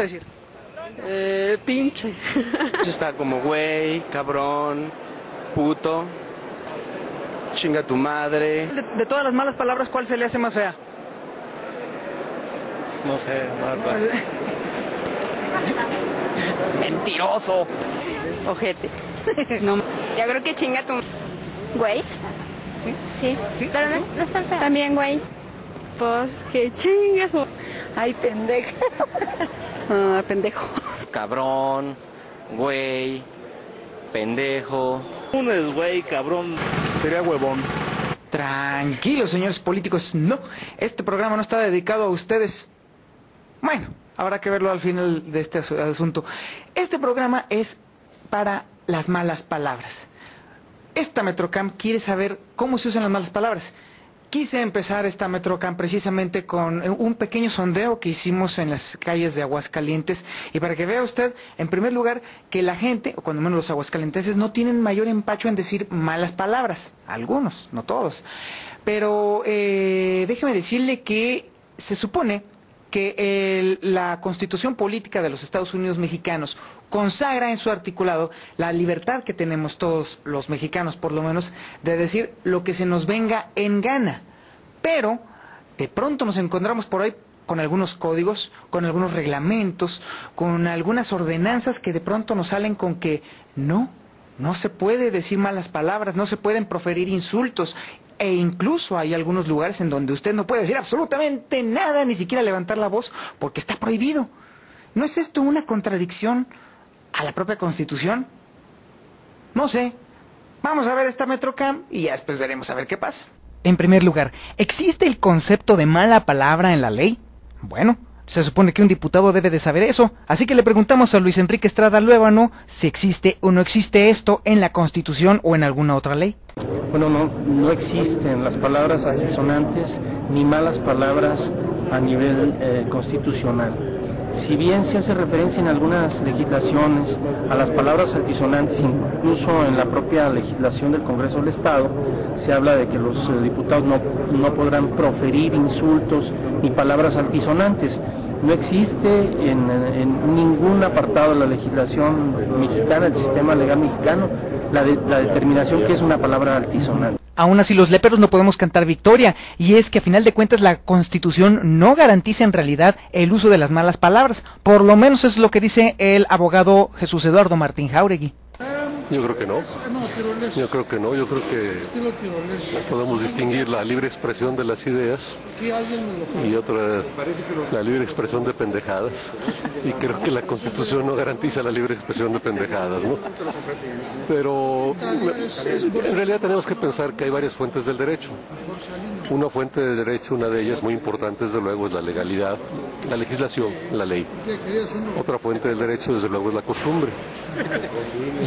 gusta decir? Eh, pinche. Está como güey, cabrón, puto, chinga tu madre. De, de todas las malas palabras, ¿cuál se le hace más fea? No sé, Marta. Mentiroso. Ojete. No. Yo creo que chinga tu... Güey. Sí. Pero no, es- no es tan fea. También, güey. Pues que chingas. Ay, pendejo. Ah, pendejo. Cabrón, güey, pendejo. Uno es güey, cabrón. Sería huevón. Tranquilos, señores políticos. No, este programa no está dedicado a ustedes. Bueno, habrá que verlo al final de este asu- asunto. Este programa es para las malas palabras. Esta Metrocam quiere saber cómo se usan las malas palabras. Quise empezar esta Metrocam precisamente con un pequeño sondeo que hicimos en las calles de Aguascalientes y para que vea usted, en primer lugar, que la gente, o cuando menos los aguascalentenses, no tienen mayor empacho en decir malas palabras. Algunos, no todos. Pero eh, déjeme decirle que se supone que el- la constitución política de los Estados Unidos mexicanos consagra en su articulado la libertad que tenemos todos los mexicanos, por lo menos, de decir lo que se nos venga en gana. Pero de pronto nos encontramos por ahí con algunos códigos, con algunos reglamentos, con algunas ordenanzas que de pronto nos salen con que no, no se puede decir malas palabras, no se pueden proferir insultos. E incluso hay algunos lugares en donde usted no puede decir absolutamente nada, ni siquiera levantar la voz, porque está prohibido. ¿No es esto una contradicción a la propia Constitución? No sé. Vamos a ver esta Metrocam y ya después veremos a ver qué pasa. En primer lugar, ¿existe el concepto de mala palabra en la ley? Bueno, se supone que un diputado debe de saber eso, así que le preguntamos a Luis Enrique Estrada Luébano si existe o no existe esto en la Constitución o en alguna otra ley. Bueno, no, no existen las palabras altisonantes ni malas palabras a nivel eh, constitucional. Si bien se hace referencia en algunas legislaciones a las palabras altisonantes, incluso en la propia legislación del Congreso del Estado, se habla de que los eh, diputados no, no podrán proferir insultos ni palabras altisonantes. No existe en, en ningún apartado de la legislación mexicana, el sistema legal mexicano, la, de- la determinación que es una palabra altisonante. Aún así, los léperos no podemos cantar victoria, y es que a final de cuentas la Constitución no garantiza en realidad el uso de las malas palabras. Por lo menos es lo que dice el abogado Jesús Eduardo Martín Jauregui. Yo creo que no. Yo creo que no. Yo creo que podemos distinguir la libre expresión de las ideas y otra, la libre expresión de pendejadas. Y creo que la Constitución no garantiza la libre expresión de pendejadas, ¿no? Pero en realidad tenemos que pensar que hay varias fuentes del derecho. Una fuente del derecho, una de ellas muy importante, desde luego, es la legalidad, la legislación, la ley. Otra fuente del derecho, desde luego, es la costumbre.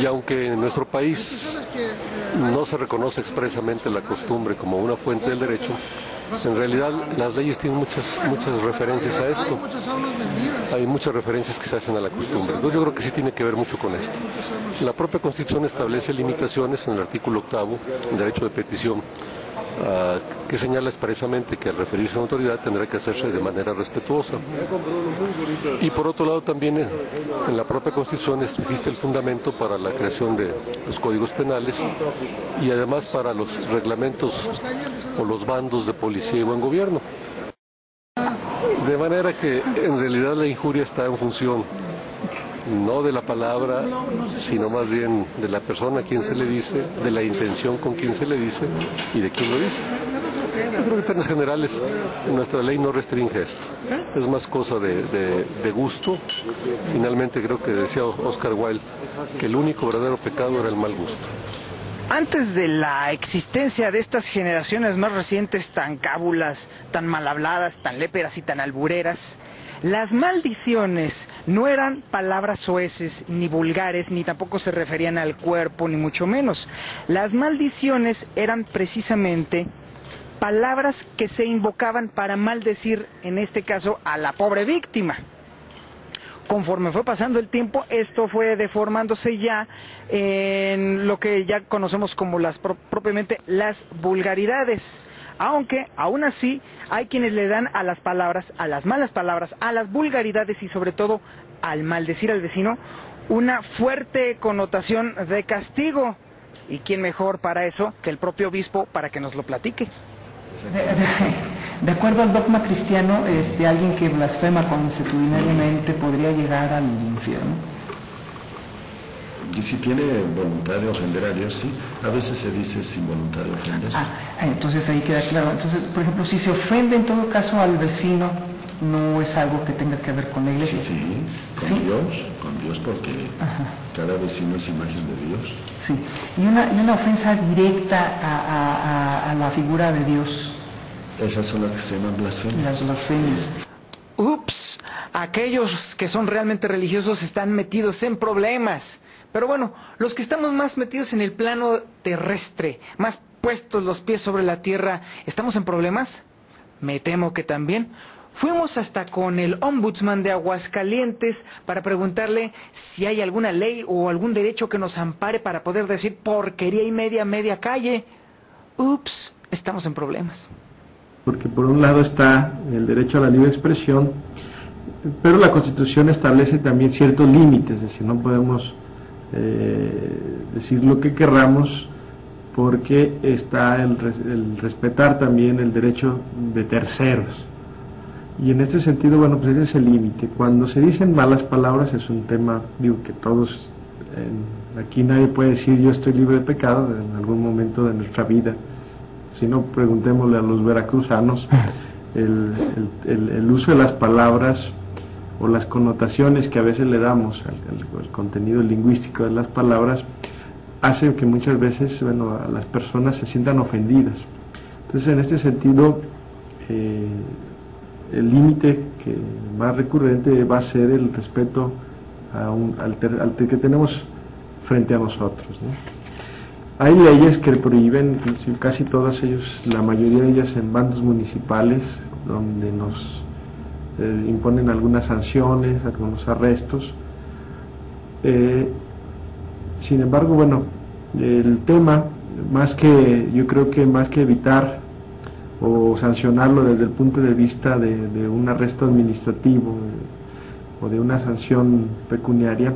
Y aunque en nuestro país no se reconoce expresamente la costumbre como una fuente del derecho, en realidad las leyes tienen muchas, muchas referencias a esto. Hay muchas referencias que se hacen a la costumbre. Entonces yo creo que sí tiene que ver mucho con esto. La propia Constitución establece limitaciones en el artículo octavo, derecho de petición, ah, que señala expresamente que al referirse a una autoridad tendrá que hacerse de manera respetuosa. Y por otro lado también eh, en la propia Constitución existe el fundamento para la creación de los códigos penales y además para los reglamentos o los bandos de policía y buen gobierno. De manera que en realidad la injuria está en función no de la palabra, sino más bien de la persona a quien se le dice, de la intención con quien se le dice y de quién lo dice. Yo creo que en términos generales nuestra ley no restringe esto. Es más cosa de, de- de gusto. Finalmente creo que decía Oscar Wilde que el único verdadero pecado era el mal gusto. Antes de la existencia de estas generaciones más recientes tan cábulas, tan mal habladas, tan léperas y tan albureras, las maldiciones no eran palabras soeces ni vulgares, ni tampoco se referían al cuerpo, ni mucho menos. Las maldiciones eran precisamente palabras que se invocaban para maldecir, en este caso, a la pobre víctima conforme fue pasando el tiempo, esto fue deformándose ya en lo que ya conocemos como las pro- propiamente las vulgaridades. Aunque, aún así, hay quienes le dan a las palabras, a las malas palabras, a las vulgaridades y sobre todo al maldecir al vecino, una fuerte connotación de castigo. ¿Y quién mejor para eso que el propio obispo para que nos lo platique? De, acuerdo al dogma cristiano, este, alguien que blasfema consuetudinariamente podría llegar al infierno. Y si tiene voluntad de ofender a Dios, sí. A veces se dice sin voluntad de ofender. Ah, entonces ahí queda claro. Entonces, por ejemplo, si se ofende en todo caso al vecino, no es algo que tenga que ver con la iglesia. Sí, con Dios, con Dios porque cada vecino es imagen de Dios. Sí, y una, y una ofensa directa a, la figura de Dios. Esas son las que se llaman blasfemias. Las blasfemias. Ups, aquellos que son realmente religiosos están metidos en problemas. Pero bueno, los que estamos más metidos en el plano terrestre, más puestos los pies sobre la tierra, ¿estamos en problemas? Me temo que también. Fuimos hasta con el ombudsman de Aguascalientes para preguntarle si hay alguna ley o algún derecho que nos ampare para poder decir porquería y media, media calle. Ups, estamos en problemas. Porque por un lado está el derecho a la libre expresión, pero la Constitución establece también ciertos límites, es decir, no podemos eh, decir lo que querramos porque está el respetar también el derecho de terceros. Y en este sentido, bueno, pues ese es el límite. Cuando se dicen malas palabras es un tema, digo, que todos, aquí nadie puede decir yo estoy libre de pecado en algún momento de nuestra vida. Si no, preguntémosle a los veracruzanos, el, el, uso de las palabras o las connotaciones que a veces le damos al, contenido lingüístico de las palabras hace que muchas veces, bueno, las personas se sientan ofendidas. Entonces, en este sentido, eh, el límite que más recurrente va a ser el respeto al, que tenemos frente a nosotros. Hay leyes que prohíben, casi todas ellas, la mayoría de ellas en bandos municipales, donde nos eh, imponen algunas sanciones, algunos arrestos. Eh, sin embargo, bueno, el tema, más que, yo creo que más que evitar o sancionarlo desde el punto de vista de, un arresto administrativo o de una sanción pecuniaria,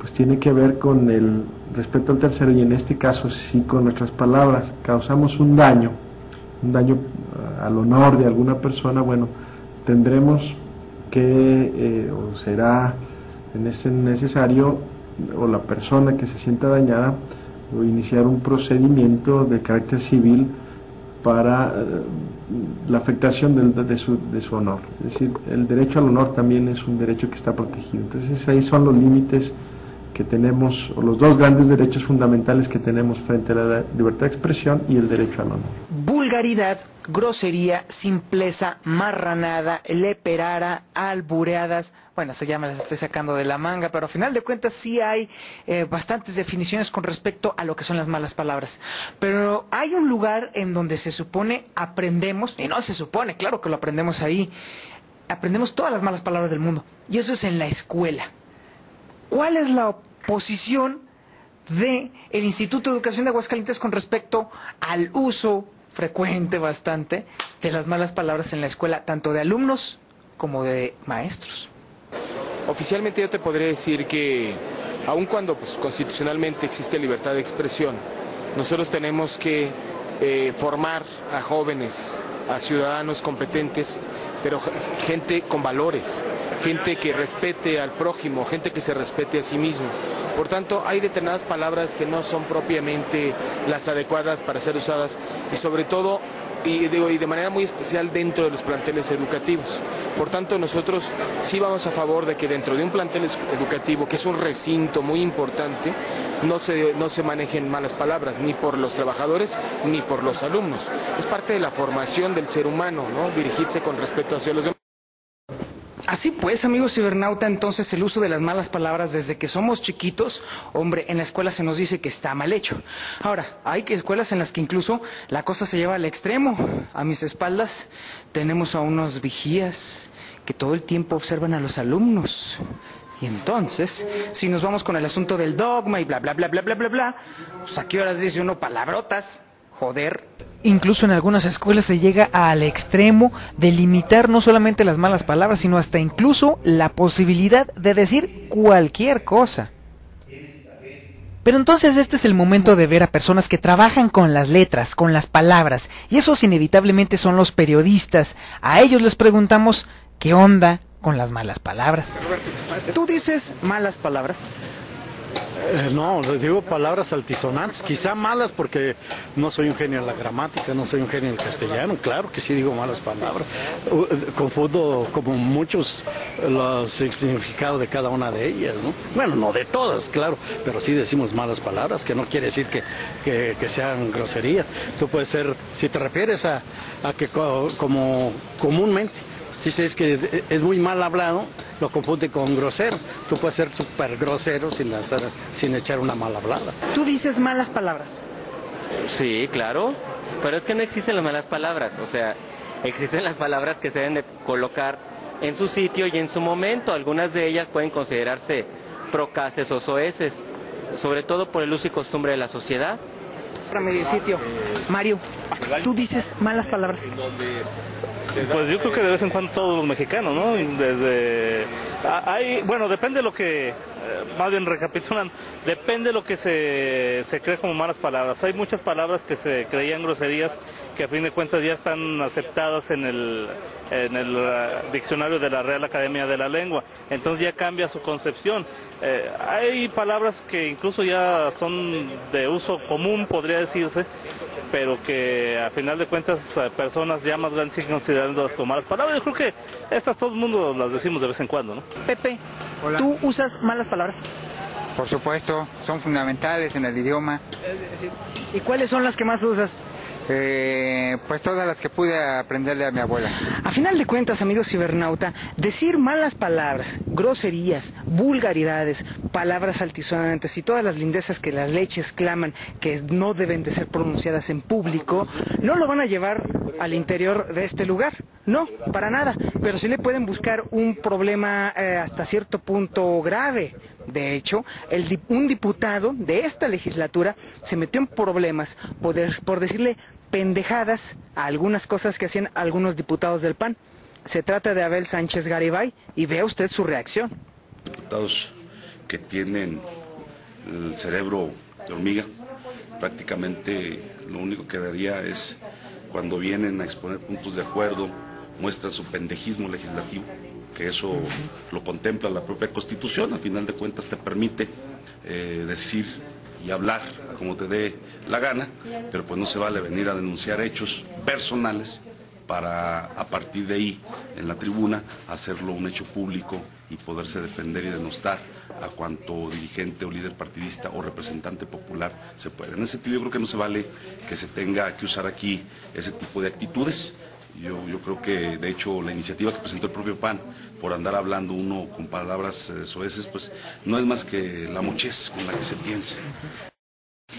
pues tiene que ver con el respeto al tercero y en este caso si con nuestras palabras causamos un daño, un daño al honor de alguna persona, bueno, tendremos que, eh, o será necesario, o la persona que se sienta dañada, o iniciar un procedimiento de carácter civil para eh, la afectación de, su, de, su, honor. Es decir, el derecho al honor también es un derecho que está protegido. Entonces ahí son los límites que tenemos, o los dos grandes derechos fundamentales que tenemos frente a la libertad de expresión y el derecho al honor. Vulgaridad, grosería, simpleza, marranada, leperara, albureadas, bueno, se llama, las estoy sacando de la manga, pero a final de cuentas sí hay eh, bastantes definiciones con respecto a lo que son las malas palabras. Pero hay un lugar en donde se supone aprendemos, y no se supone, claro que lo aprendemos ahí, aprendemos todas las malas palabras del mundo, y eso es en la escuela. ¿Cuál es la posición de Instituto de Educación de Aguascalientes con respecto al uso frecuente bastante de las malas palabras en la escuela, tanto de alumnos como de maestros? Oficialmente yo te podría decir que aun cuando pues, constitucionalmente existe libertad de expresión, nosotros tenemos que eh, formar a jóvenes, a ciudadanos competentes, pero gente con valores, gente que respete al prójimo, gente que se respete a sí mismo. Por tanto, hay determinadas palabras que no son propiamente las adecuadas para ser usadas y sobre todo y, y de manera muy especial dentro de los planteles educativos. Por tanto, nosotros sí vamos a favor de que dentro de un plantel educativo, que es un recinto muy importante, no se, no se manejen malas palabras, ni por los trabajadores ni por los alumnos. Es parte de la formación del ser humano, ¿no? Dirigirse con respeto hacia los demás. Así pues, amigos cibernauta, entonces el uso de las malas palabras desde que somos chiquitos, hombre, en la escuela se nos dice que está mal hecho. Ahora, hay escuelas en las que incluso la cosa se lleva al extremo. A mis espaldas tenemos a unos vigías que todo el tiempo observan a los alumnos. Y entonces, si nos vamos con el asunto del dogma y bla, bla, bla, bla, bla, bla, bla, pues a qué horas dice uno palabrotas, joder, incluso en algunas escuelas se llega al extremo de limitar no solamente las malas palabras, sino hasta incluso la posibilidad de decir cualquier cosa. Pero entonces este es el momento de ver a personas que trabajan con las letras, con las palabras, y esos inevitablemente son los periodistas. A ellos les preguntamos qué onda con las malas palabras. ¿Tú dices malas palabras? Eh, no, digo palabras altisonantes, quizá malas porque no soy un genio en la gramática, no soy un genio en el castellano, claro que sí digo malas palabras. Uh, confundo como muchos los el significado de cada una de ellas, ¿no? Bueno, no de todas, claro, pero sí decimos malas palabras, que no quiere decir que, que, que sean groserías. Tú puedes ser, si te refieres a, a que co- como comúnmente si es que es muy mal hablado, lo confunde con grosero. Tú puedes ser súper grosero sin, hacer, sin echar una mala hablada. Tú dices malas palabras. Sí, claro. Pero es que no existen las malas palabras. O sea, existen las palabras que se deben de colocar en su sitio y en su momento. Algunas de ellas pueden considerarse procaces o soeces, sobre todo por el uso y costumbre de la sociedad. Para mi sitio. Mario, tú dices malas palabras. Pues yo creo que de vez en cuando todos los mexicanos, ¿no? Desde... ah, Hay, bueno, depende de lo que, eh, más bien recapitulan, depende de lo que se, se cree como malas palabras. Hay muchas palabras que se creían groserías que a fin de cuentas ya están aceptadas en el, en el eh, diccionario de la Real Academia de la Lengua. Entonces ya cambia su concepción. Eh, hay palabras que incluso ya son de uso común, podría decirse, pero que a final de cuentas personas ya más grandes siguen considerándolas como malas palabras. Yo creo que estas todo el mundo las decimos de vez en cuando, ¿no? Pepe, ¿tú usas malas palabras? Por supuesto, son fundamentales en el idioma. ¿Y cuáles son las que más usas? Eh, pues todas las que pude aprenderle a mi abuela. A final de cuentas, amigos cibernauta, decir malas palabras, groserías, vulgaridades, palabras altisonantes y todas las lindezas que las leches claman que no deben de ser pronunciadas en público, no lo van a llevar al interior de este lugar. No, para nada. Pero sí le pueden buscar un problema eh, hasta cierto punto grave. De hecho, el un diputado de esta legislatura se metió en problemas por, des- por decirle pendejadas a algunas cosas que hacían algunos diputados del PAN. Se trata de Abel Sánchez Garibay y vea usted su reacción. diputados que tienen el cerebro de hormiga, prácticamente lo único que daría es cuando vienen a exponer puntos de acuerdo, muestran su pendejismo legislativo, que eso lo contempla la propia Constitución, al final de cuentas te permite eh, decir y hablar como te dé la gana, pero pues no se vale venir a denunciar hechos personales para a partir de ahí, en la tribuna, hacerlo un hecho público y poderse defender y denostar a cuanto dirigente o líder partidista o representante popular se puede. En ese sentido, yo creo que no se vale que se tenga que usar aquí ese tipo de actitudes. Yo, yo creo que, de hecho, la iniciativa que presentó el propio PAN por andar hablando uno con palabras eh, soeces, pues no es más que la mochez con la que se piensa.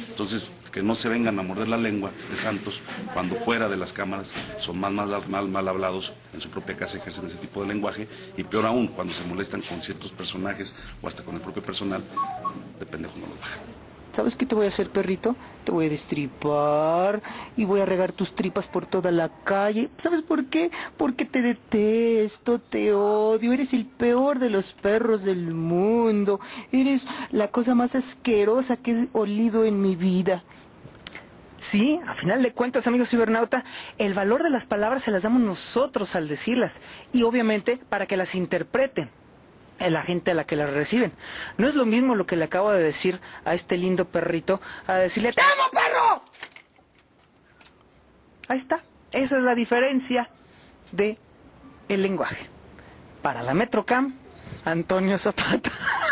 Entonces, que no se vengan a morder la lengua de Santos cuando fuera de las cámaras son más mal, mal, mal hablados, en su propia casa ejercen ese tipo de lenguaje, y peor aún, cuando se molestan con ciertos personajes o hasta con el propio personal, de pendejo no lo bajan. ¿Sabes qué te voy a hacer, perrito? Te voy a destripar y voy a regar tus tripas por toda la calle. ¿Sabes por qué? Porque te detesto, te odio, eres el peor de los perros del mundo. Eres la cosa más asquerosa que he olido en mi vida. Sí, a final de cuentas, amigos cibernauta, el valor de las palabras se las damos nosotros al decirlas y obviamente para que las interpreten la gente a la que las reciben. No es lo mismo lo que le acabo de decir a este lindo perrito, a decirle, ¡Te amo, perro! Ahí está. Esa es la diferencia de el lenguaje. Para la Metrocam, Antonio Zapata.